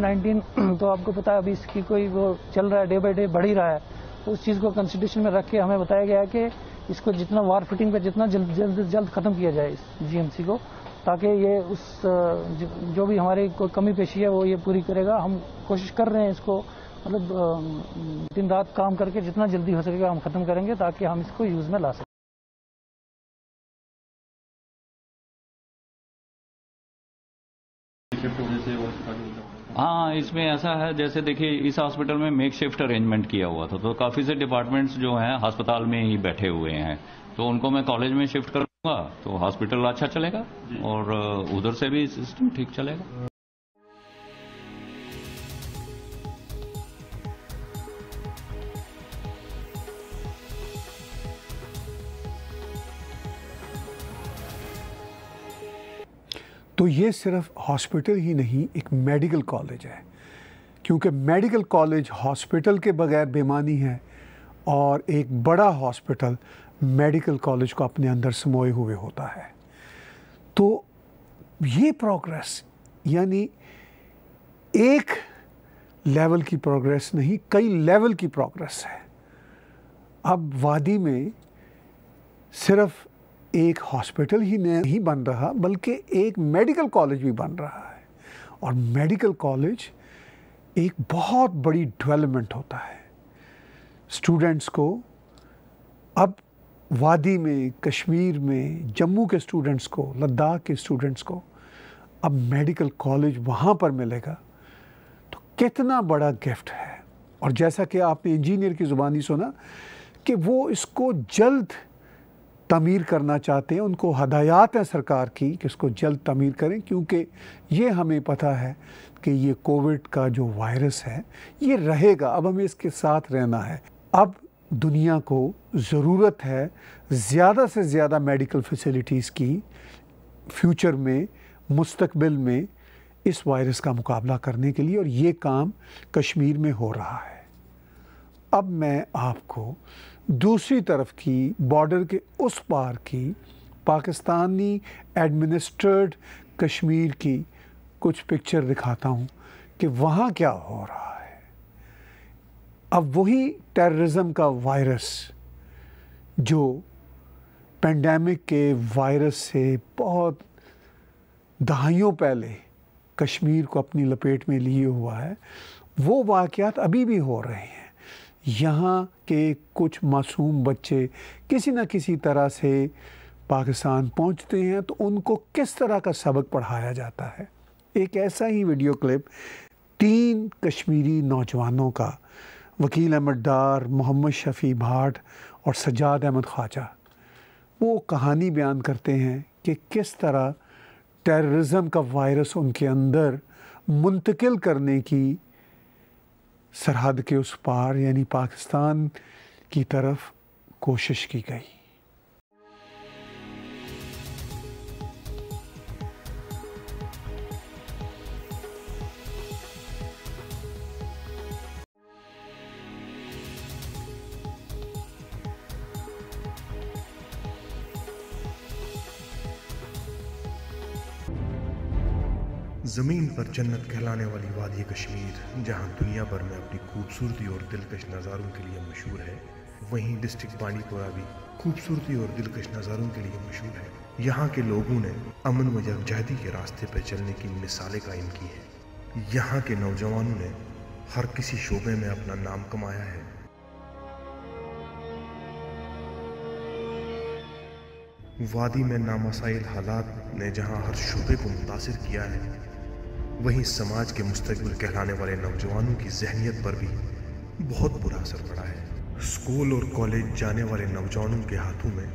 नाइन्टीन तो आपको पता है अभी इसकी कोई वो चल रहा है डे बाई डे बढ़ ही रहा है। तो उस चीज़ को कंसिडरेशन में रख के हमें बताया गया है कि इसको जितना वार फिटिंग पे जितना जल्द जल्द जल्द खत्म किया जाए इस जीएमसी को, ताकि ये उस जो भी हमारी कोई कमी पेशी है, वो ये पूरी करेगा। हम कोशिश कर रहे हैं इसको मतलब दिन रात काम करके जितना जल्दी हो सकेगा हम खत्म करेंगे, ताकि हम इसको यूज़ में ला सकें। इसमें ऐसा है जैसे देखिए इस हॉस्पिटल में मेक शिफ्ट अरेंजमेंट किया हुआ था तो काफ़ी से डिपार्टमेंट्स जो हैं अस्पताल में ही बैठे हुए हैं। तो उनको मैं कॉलेज में शिफ्ट करूँगा तो हॉस्पिटल अच्छा चलेगा और उधर से भी सिस्टम ठीक चलेगा। तो ये सिर्फ़ हॉस्पिटल ही नहीं, एक मेडिकल कॉलेज है। क्योंकि मेडिकल कॉलेज हॉस्पिटल के बगैर बेमानी है और एक बड़ा हॉस्पिटल मेडिकल कॉलेज को अपने अंदर समोए हुए होता है। तो ये प्रोग्रेस, यानी एक लेवल की प्रोग्रेस नहीं, कई लेवल की प्रोग्रेस है। अब वादी में सिर्फ़ एक हॉस्पिटल ही नहीं बन रहा, बल्कि एक मेडिकल कॉलेज भी बन रहा है। और मेडिकल कॉलेज एक बहुत बड़ी डेवलपमेंट होता है। स्टूडेंट्स को अब वादी में, कश्मीर में, जम्मू के स्टूडेंट्स को, लद्दाख के स्टूडेंट्स को अब मेडिकल कॉलेज वहाँ पर मिलेगा। तो कितना बड़ा गिफ्ट है। और जैसा कि आपने इंजीनियर की ज़ुबानी सुना कि वो इसको जल्द तमीर करना चाहते हैं, उनको हदायत हैं सरकार की कि इसको जल्द तमीर करें, क्योंकि ये हमें पता है कि ये कोविड का जो वायरस है, ये रहेगा, अब हमें इसके साथ रहना है। अब दुनिया को ज़रूरत है ज़्यादा से ज़्यादा मेडिकल फैसिलिटीज़ की, फ्यूचर में, मुस्तकबिल में इस वायरस का मुकाबला करने के लिए, और ये काम कश्मीर में हो रहा है। अब मैं आपको दूसरी तरफ़ की बॉर्डर के उस पार की पाकिस्तानी एडमिनिस्ट्रेड कश्मीर की कुछ पिक्चर दिखाता हूँ कि वहाँ क्या हो रहा है। अब वही टेररिज्म का वायरस जो पेंडेमिक के वायरस से बहुत दहाइयों पहले कश्मीर को अपनी लपेट में लिए हुआ है, वो वाक़यात अभी भी हो रहे हैं। यहाँ के कुछ मासूम बच्चे किसी न किसी तरह से पाकिस्तान पहुँचते हैं तो उनको किस तरह का सबक पढ़ाया जाता है? एक ऐसा ही वीडियो क्लिप तीन कश्मीरी नौजवानों का, वकील अहमद डार, मोहम्मद शफ़ी भाट और सजाद अहमद ख्वाजा। वो कहानी बयान करते हैं कि किस तरह टेररिज्म का वायरस उनके अंदर मुंतकिल करने की सरहद के उस पार यानी पाकिस्तान की तरफ़ कोशिश की गई। ज़मीन पर जन्नत कहलाने वाली वादी कश्मीर, जहाँ दुनिया भर में अपनी खूबसूरती और दिलकश नज़ारों के लिए मशहूर है, वहीं डिस्ट्रिक्ट बांडीपुरा भी खूबसूरती और दिलकश नज़ारों के लिए मशहूर है। यहाँ के लोगों ने अमन व यकजहती के रास्ते पर चलने की मिसालें कायम की हैं। यहाँ के नौजवानों ने हर किसी शोबे में अपना नाम कमाया है। वादी में नामसाइल हालात ने जहाँ हर शोबे को मुतासर किया है वहीं समाज के मुस्तकबिल कहलाने वाले नौजवानों की जहनीत पर भी बहुत बुरा असर पड़ा है। स्कूल और कॉलेज जाने वाले नौजवानों के हाथों में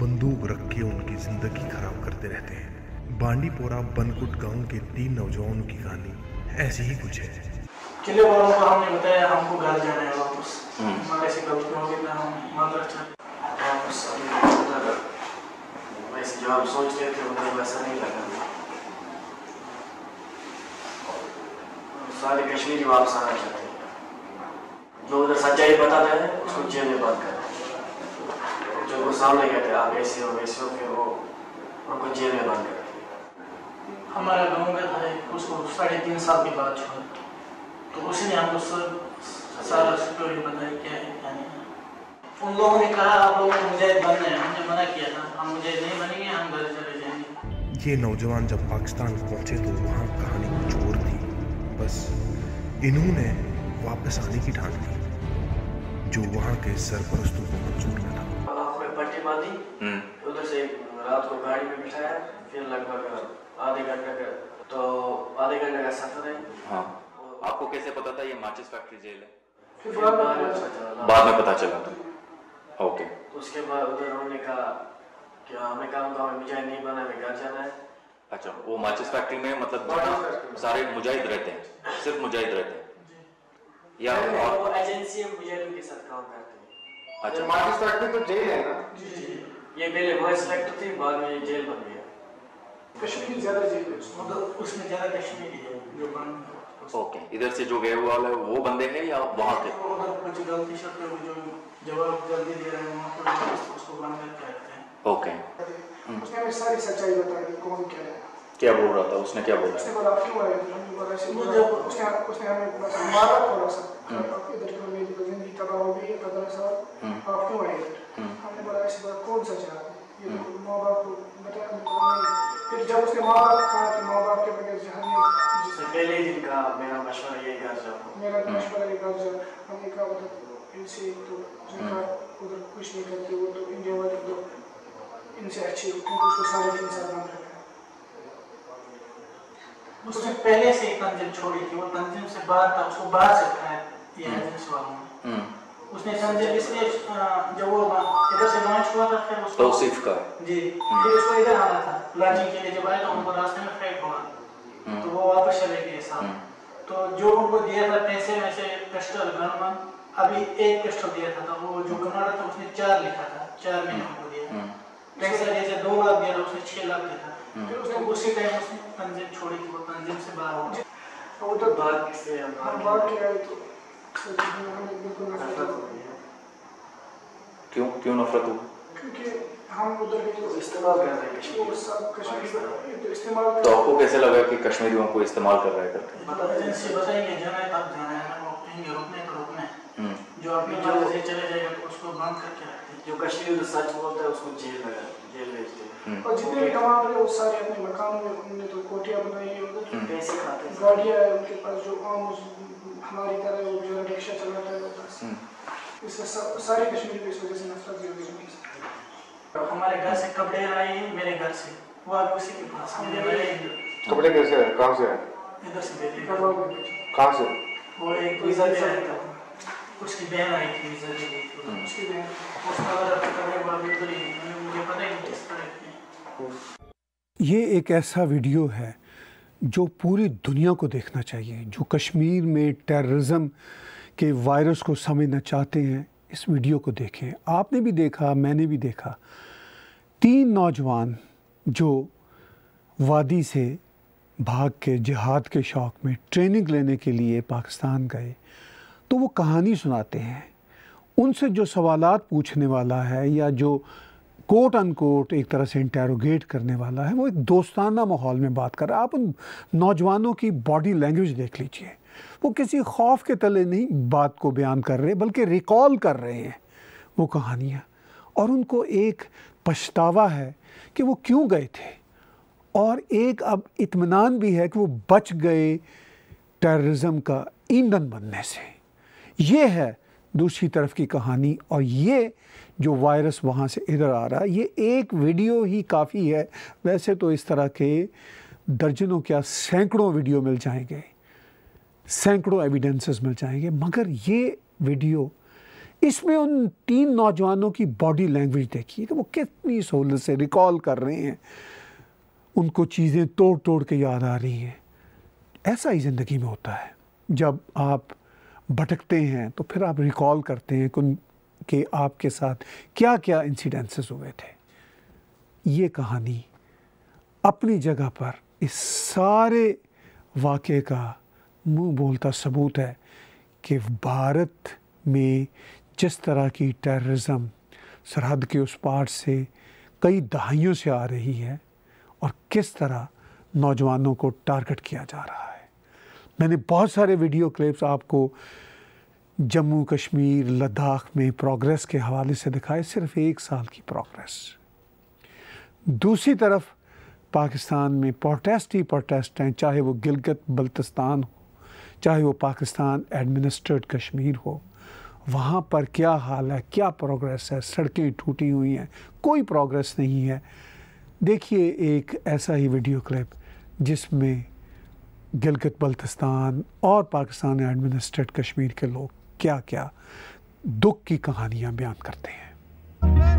बंदूक रख के उनकी ज़िंदगी खराब करते रहते हैं। बांडीपोरा बनकुट गाँव के तीन नौजवानों की कहानी ऐसी ही कुछ है। किले वालों को हमने बताया हमको घर जाना है वापस। हमारे से गलती हो गई था हम मादर चाहते वापस अभी वैसे जो सोच रहे थे वैसा नहीं लगा। सारे कश्मीरी वापस आना चाहते हैं। जो उधर सच्चाई बताते हैं उसको जेल में बंद कर। जो वो सामने कहते हैं आप ऐसे हो वैसे हो फिर वो उनको जेल में बंद कर। हमारा गाँव का था उसको साढ़े तीन साल के बाद छोड़ा तो उसी ने हमको सब सारा स्टोरी बताई क्या है क्या नहीं उन लोगों ने कहा आप लोगों को मुजाहिद बनना है हमने मना किया था। हम मुजाहिद नहीं बनेंगे हम घर चले जाएँगे। ये नौजवान जब पाकिस्तान पहुँचे तो वहाँ कहानी कुछ और बस इन्होंने वापस आने की ठान ली जो वहाँ के सरपरस्तों को मंजूर न था पट्टी बांधी? उधर से रात को गाड़ी में बिठाया फिर लगभग आधे घंटे का तो आधे घंटे का सफ़र है। हाँ। आपको कैसे पता था ये माचिस फैक्ट्री जेल है? फिर बाद में पता चला। बाद में पता था ओके। उसके बाद उधर उन्होंने कहा कि हमें काम तो हमें नहीं बना हमें घर जाना है। अच्छा वो माचिस फैक्ट्री में मतलब सारे मुजाहिद रहते हैं सिर्फ़ मुजाहिद रहते हैं। या और वो एजेंसी है मुजाहिदों के साथ काम करते हैं। अच्छा। माचिस फैक्ट्री तो जेल है ना? जी जी। ये पहले वॉइस फैक्ट्री थी बाद में ये जेल बन गया। कश्मीरी ज़्यादा जेल है। मतलब उसमें ज़्यादा कश्मीरी है जो बंद ओके इधर से जो गए हुए वाले वो बंदे हैं या वहाँ के है, वो हैं हैं। ओके। उसने हमें सारी सच्चाई बताई कि कौन क्या है क्या बोल रहा था उसने क्या बोला उसने बोला क्यों आए हमने बोला उसने उसने हमें बोला मारा थोड़ा सा आप इधर की मेरी तो ज़िंदगी तबाह हो गई है पंद्रह साल आप क्यों आए हमने बोला ऐसे बोला कौन सा चाह ये तो माँ बाप को बताया फिर जब उसने माँ बाप कहा कि माँ बाप के बगैर जहाँ पहले दिन कहा मेरा मशवरा ये घर जाओ मेरा मशवरा ये घर जाओ हमने कहा मतलब इनसे तो उधर कुछ नहीं करते वो तो इंडिया वाले तो इनसे अच्छे क्योंकि उसको साढ़े तीन साल बंद रखा उसने पहले से एक तंजीम छोड़ी थी वो तंजीम से बाहर था उसको बाहर से उठाया ये एजेंसी वालों ने उसने तंजीम इसलिए जब वो इधर से लॉन्च हुआ था फिर उसको तौसीफ का। जी फिर उसको इधर आना था लॉन्चिंग के लिए जब आया तो उनको रास्ते में फ़्लाइट हुआ। तो वो वापस चले गए साथ। तो जो उनको दिया था पैसे में से पिस्टल गन अभी एक पिस्टल दिया था तो वो जो कमांडर था उसने चार लिखा था चार महीने उनको दिया। पैसा जैसे दो लाख दिया था उसने छह लाख दिया था फिर उसने उसी टाइम उसने तंजीम छोड़ी थी वो तंजीम से बाहर हो गया। वो तो बात से बात किया है तो हो है। क्यों क्यों नफरत हुई? क्योंकि हम उधर के जो इस्तेमाल कर रहे हैं वो सब कश्मीर तो इस्तेमाल तो आपको कैसे लगा कि कश्मीरियों को इस्तेमाल कर रहा है करके? मतलब एजेंसी बताएँगे जाना है तब जाना है रुकने को रुकना है हम्म। जो अपनी चले जाएगा तो उसको बंद करके रखते हैं जो कश्मीर में सच बोलता है उसको जेल में जेल भेजते हैं। और जितने भी तमाम लोग वो सारे अपने मकानों में उन्होंने तो कोटियाँ बनाई है उधर। पैसे खाते हैं। गाड़ियाँ है उनके पास जो आम उस- हमारी तरह वो जो रिक्शा चलाता है वो बस। इससे सारे कश्मीर को इस वजह से नफरत भी हो गई तो हमारे घर से कपड़े आए मेरे घर से। वो अभी उसी के पास मेरे मेरे कपड़े कैसे है? कहाँ से है? इधर से कहाँ से? वो एक रहा था उसकी बहन आई थी वीज़ा दे रही थी। उसकी बहन उसका अगर कपड़े वो अभी उधर ही मैंने मुझे पता ही नहीं किस तरह के। हैं। ये एक ऐसा वीडियो है जो पूरी दुनिया को देखना चाहिए जो कश्मीर में टेररिज्म के वायरस को समझना चाहते हैं इस वीडियो को देखें। आपने भी देखा मैंने भी देखा। तीन नौजवान जो वादी से भाग के जिहाद के शौक़ में ट्रेनिंग लेने के लिए पाकिस्तान गए तो वो कहानी सुनाते हैं। उनसे जो सवालात पूछने वाला है या जो कोट अनकोट एक तरह से इंटेरोगेट करने वाला है, वो एक दोस्ताना माहौल में बात कर रहा है। आप उन नौजवानों की बॉडी लैंग्वेज देख लीजिए। वो किसी खौफ के तले नहीं बात को बयान कर रहे, बल्कि रिकॉल कर रहे हैं वो कहानियाँ। और उनको एक पछतावा है कि वो क्यों गए थे। और एक अब इत्मीनान भी है कि वो बच गए टेररिज्म का ईंधन बनने से। ये है दूसरी तरफ़ की कहानी और ये जो वायरस वहाँ से इधर आ रहा है, ये एक वीडियो ही काफ़ी है। वैसे तो इस तरह के दर्जनों क्या सैकड़ों वीडियो मिल जाएँगे, सैकड़ों एविडेंसेस मिल जाएँगे, मगर ये वीडियो, इसमें उन तीन नौजवानों की बॉडी लैंग्वेज देखिए कि वो कितनी सहूलत से रिकॉल कर रहे हैं। उनको चीज़ें तोड़ तोड़ के याद आ रही हैं। ऐसा ही ज़िंदगी में होता है, जब आप भटकते हैं तो फिर आप रिकॉल करते हैं कि कि आपके साथ क्या क्या इंसिडेंसेस हुए थे। ये कहानी अपनी जगह पर इस सारे वाक़े का मुँह बोलता सबूत है कि भारत में जिस तरह की टेररिज्म सरहद के उस पार से कई दहाइयों से आ रही है और किस तरह नौजवानों को टारगेट किया जा रहा है। मैंने बहुत सारे वीडियो क्लिप्स आपको जम्मू कश्मीर, लद्दाख में प्रोग्रेस के हवाले से दिखाए, सिर्फ़ एक साल की प्रोग्रेस दूसरी तरफ़ पाकिस्तान में प्रोटेस्ट ही प्रोटेस्ट हैं, चाहे वो गिलगत बल्तिस्तान हो, चाहे वो पाकिस्तान एडमिनिस्ट्रेट कश्मीर हो, वहाँ पर क्या हाल है, क्या प्रोग्रेस है, सड़कें टूटी हुई हैं, कोई प्रोग्रेस नहीं है। देखिए एक ऐसा ही वीडियो क्लिप जिसमें गिलगित बल्तिस्तान और पाकिस्तान एडमिनिस्ट्रेट कश्मीर के लोग क्या क्या दुख की कहानियाँ बयान करते हैं।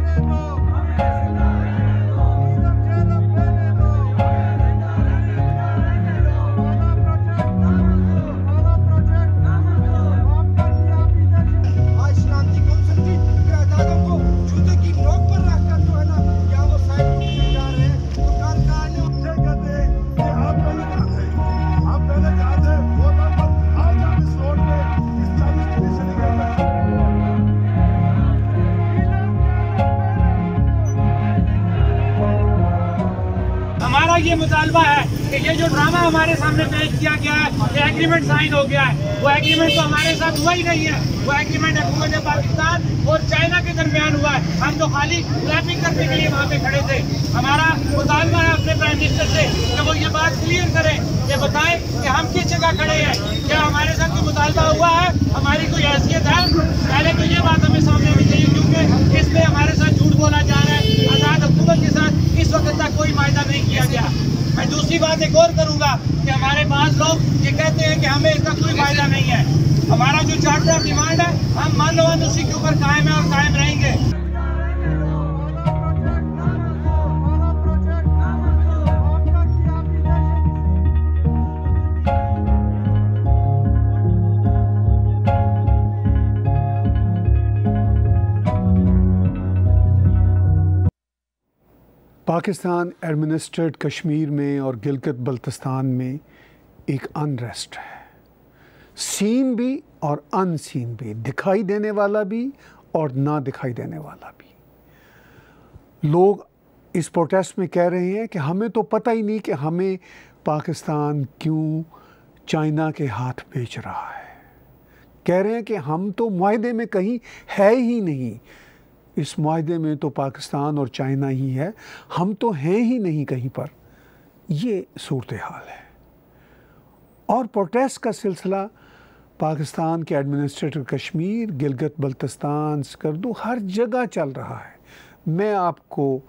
हमारे सामने पेश किया गया है। ये एग्रीमेंट साइन हो गया है। वो एग्रीमेंट तो हमारे साथ हुआ ही नहीं है। वो एग्रीमेंट हुकूमत पाकिस्तान और चाइना के दरमियान हुआ है। हम तो खाली क्लैपिंग करने के लिए वहाँ पे खड़े थे। हमारा मुतालबा है अपने प्राइम मिनिस्टर से कि वो ये बात क्लियर करें ये बताएँ कि हम किस जगह खड़े हैं। क्या हमारे साथ कोई मुतालबा हुआ है? हमारी कोई हैसियत है? पहले तो ये बात हमें सामने आनी चाहिए क्योंकि इसमें हमारे साथ झूठ बोला जा रहा है। आज़ाद हुकूमत के साथ इस वक्त तक कोई मायदा नहीं किया गया। मैं दूसरी बात एक और करूँगा कि हमारे पास लोग ये कहते हैं कि हमें इसका कोई फ़ायदा नहीं है। हमारा जो चार्टर ऑफ़ डिमांड है, हम मानवान उसी के ऊपर कायम है और कायम रहेंगे। पाकिस्तान एडमिनिस्ट्रेट कश्मीर में और गिलगित बल्तिस्तान में एक अनरेस्ट है। सीन भी और अनसीन भी, दिखाई देने वाला भी और ना दिखाई देने वाला भी। लोग इस प्रोटेस्ट में कह रहे हैं कि हमें तो पता ही नहीं कि हमें पाकिस्तान क्यों चाइना के हाथ बेच रहा है। कह रहे हैं कि हम तो माहदे में कहीं है ही नहीं। इस माहदे में तो पाकिस्तान और चाइना ही है। हम तो हैं ही नहीं कहीं पर। ये सूरत हाल है। और प्रोटेस्ट का सिलसिला पाकिस्तान के एडमिनिस्ट्रेटर कश्मीर, गिलगित बल्तिस्तान स्कर्दू हर जगह चल रहा है। मैं आपको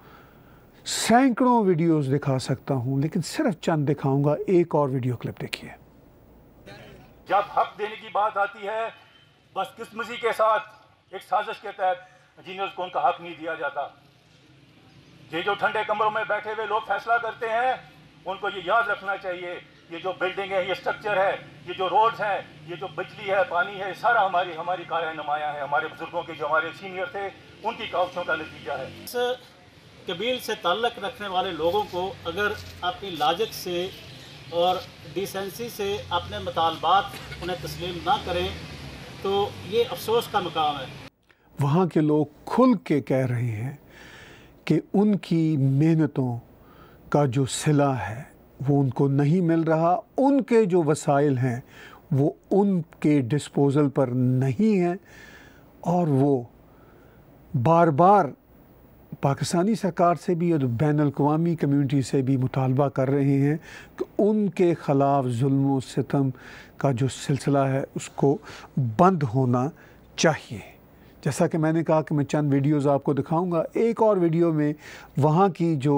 सैकड़ों वीडियोस दिखा सकता हूँ, लेकिन सिर्फ़ चंद दिखाऊँगा, एक और वीडियो क्लिप देखिए। जब हक देने की बात आती है बदकिस्मती के साथ एक साजिश के तहत इंजीनियर्स को उनका हक नहीं दिया जाता। ये जो ठंडे कमरों में बैठे हुए लोग फैसला करते हैं, उनको ये याद रखना चाहिए, ये जो बिल्डिंग है, ये स्ट्रक्चर है, ये जो रोड्स हैं, ये जो बिजली है, पानी है सारा हमारी हमारी कार नुमाया है, हमारे बुज़ुर्गों के जो हमारे सीनियर थे, उनकी कावशों का नतीजा है। इस कबील से ताल्लक़ रखने वाले लोगों को अगर अपनी लाजत से और डिसेंसी से अपने मुतालबात, उन्हें तस्लीम ना करें तो ये अफसोस का मकाम है। वहाँ के लोग खुल के कह रहे हैं कि उनकी मेहनतों का जो सिला है, वो उनको नहीं मिल रहा। उनके जो वसाइल हैं, वो उनके डिस्पोज़ल पर नहीं हैं और वो बार बार पाकिस्तानी सरकार से भी और बैन अवी कम्यूनिटी से भी मुतालबा कर रहे हैं कि उनके ख़िलाफ़ जुल्म सितम का जो सिलसिला है, उसको बंद होना चाहिए। जैसा कि मैंने कहा कि मैं चंद वीडियोस आपको दिखाऊँगा एक और वीडियो में वहाँ की जो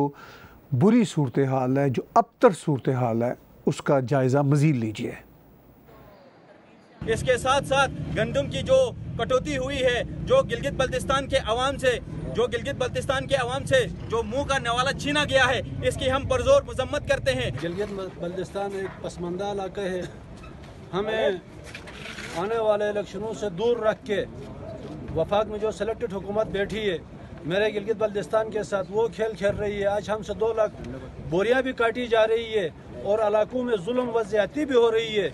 बुरी सूरत हाल है जो अबतर सूरत हाल है उसका जायज़ा मज़ीद लीजिए। इसके साथ साथ गंदम की जो कटौती हुई है जो गिलगित बल्तिस्तान के अवाम से जो गिलगित बल्तिस्तान के अवाम से जो मुँह का नवाला छीना गया है इसकी हम परजोर मजम्मत करते हैं। गिलगित बल्तिस्तान एक पसमंदा इलाका है। हमें आने वाले इलेक्शनों से दूर रख के वफाक में जो सेलेक्टेड हुकूमत बैठी है, मेरे गिलगित बल्तिस्तान के साथ, वो खेल खेल रही है। आज हमसे दो लाख बोरियाँ भी काटी जा रही है और इलाकों में जुल्म व ज्यादती भी हो रही है।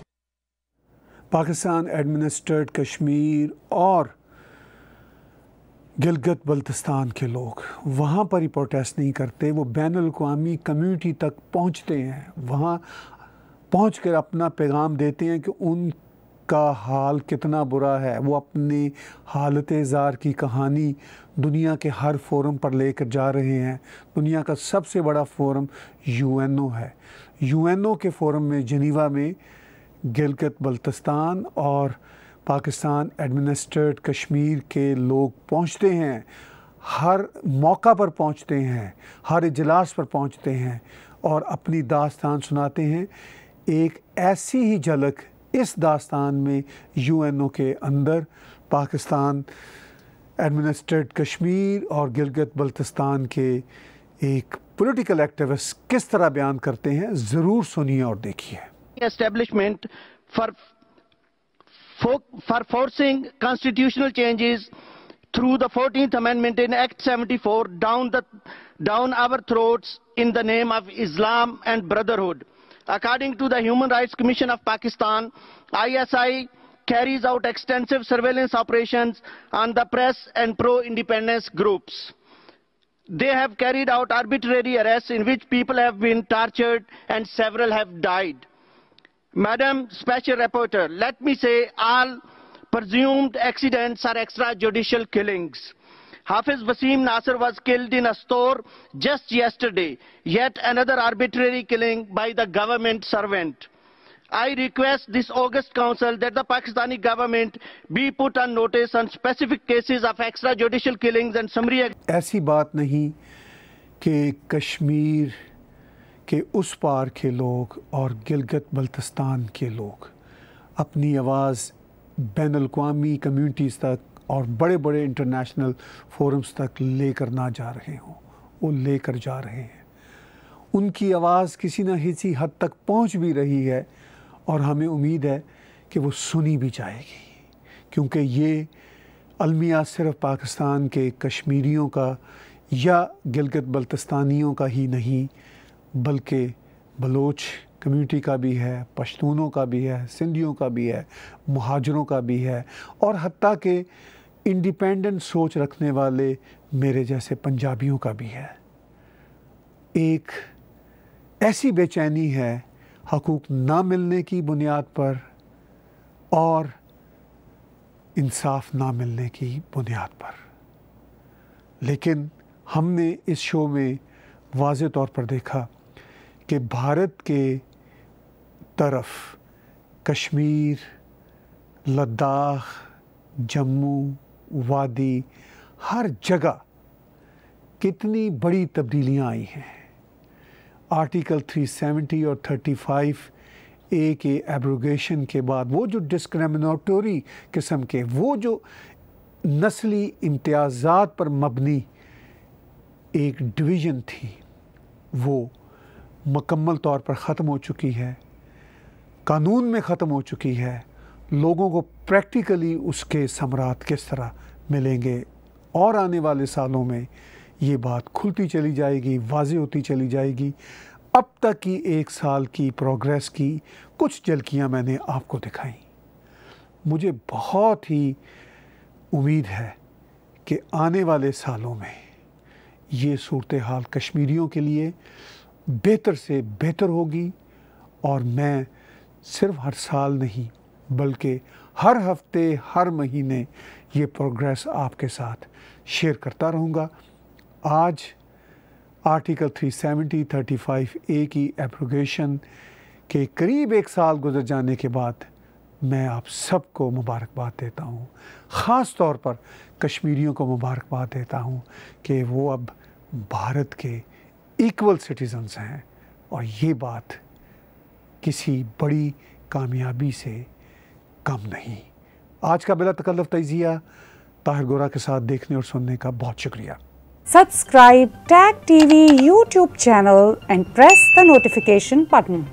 पाकिस्तान एडमिनिस्ट्रेट कश्मीर और गिलगित बल्तिस्तान के लोग, वहाँ पर ही प्रोटेस्ट नहीं करते, वो बैन अवी कम्यूनिटी तक पहुँचते हैं। वहाँ पहुँच कर अपना पैगाम देते हैं कि उनका हाल कितना बुरा है? वो अपनी हालत ज़ार की कहानी दुनिया के हर फोरम पर लेकर जा रहे हैं। दुनिया का सबसे बड़ा फोरम यूएनओ है। यूएनओ के फोरम में जनीवा में गिलगित बल्तिस्तान और पाकिस्तान एडमिनिस्ट्रेट कश्मीर के लोग पहुँचते हैं। हर मौका पर पहुँचते हैं, हर इजलास पर पहुँचते हैं और अपनी दास्तान सुनाते हैं। एक ऐसी ही झलक इस दास्तान में यू एन ओ के अंदर पाकिस्तान एडमिनिस्ट्रेट कश्मीर और गिलगित बल्तिस्तान के एक पोलिटिकल एक्टिविस्ट किस तरह बयान करते हैं, ज़रूर सुनिए और देखिए। Establishment for for forcing constitutional changes through the fourteen amendment in act seventy four down the down our throats in the name of Islam and brotherhood according to the human rights commission of pakistan isi carries out extensive surveillance operations on the press and pro-independence groups they have carried out arbitrary arrests in which people have been tortured and several have died. Madam Special Reporter, let me say all presumed accidents are extrajudicial killings. Hafiz Wasim Nasser was killed in a store just yesterday, yet another arbitrary killing by the government servant. I request this August Council that the Pakistani government be put on notice on specific cases of extrajudicial killings and summary. ऐसी बात नहीं कि कश्मीर के उस पार के लोग और गिलगित बल्तिस्तान के लोग अपनी आवाज़ बैन अवी कम्यूनिटीज़ तक और बड़े बड़े इंटरनेशनल फोरम्स तक लेकर ना जा रहे हों। वो लेकर जा रहे हैं। उनकी आवाज़ किसी न किसी हद तक पहुँच भी रही है और हमें उम्मीद है कि वो सुनी भी जाएगी। क्योंकि ये अलमिया सिर्फ़ पाकिस्तान के कश्मीरियों का या गिलगित बल्तिस्तानियों का ही नहीं, बल्कि बलोच कम्युनिटी का भी है, पश्तूनों का भी है, सिंधियों का भी है, महाजरों का भी है और हती के इंडिपेंडेंट सोच रखने वाले मेरे जैसे पंजाबियों का भी है। एक ऐसी बेचैनी है हकूक़ ना मिलने की बुनियाद पर और इंसाफ ना मिलने की बुनियाद पर। लेकिन हमने इस शो में वाज तौर पर देखा कि भारत के तरफ़ कश्मीर, लद्दाख, जम्मू वादी हर जगह कितनी बड़ी तब्दीलियाँ आई हैं। आर्टिकल 370 और 35 ए के एब्रोगेशन के बाद वो जो डिस्क्रिमिनेटरी किस्म के, वो जो नस्ली इम्तियाज़ात पर मबनी एक डिवीज़न थी, वो मुकम्मल तौर पर ख़त्म हो चुकी है, कानून में ख़त्म हो चुकी है। लोगों को प्रैक्टिकली उसके सम्राट किस तरह मिलेंगे और आने वाले सालों में ये बात खुलती चली जाएगी वाज होती चली जाएगी। अब तक की एक साल की प्रोग्रेस की कुछ झलकियाँ मैंने आपको दिखाई। मुझे बहुत ही उम्मीद है कि आने वाले सालों में ये सूरत हाल कश्मीरियों के लिए बेहतर से बेहतर होगी और मैं सिर्फ़ हर साल नहीं बल्कि हर हफ़्ते, हर महीने ये प्रोग्रेस आपके साथ शेयर करता रहूँगा। आज आर्टिकल 370 35 ए की एप्रोगेशन के करीब एक साल गुजर जाने के बाद मैं आप सबको मुबारकबाद देता हूँ। ख़ास तौर पर कश्मीरियों को मुबारकबाद देता हूँ कि वो अब भारत के इक्वल सिटीजन्स हैं। और ये बात किसी बड़ी कामयाबी से कम नहीं। आज का बिला तकल्लफ तजिया, ताहिर गोरा के साथ देखने और सुनने का बहुत शुक्रिया। Subscribe tag TV YouTube channel and press the notification button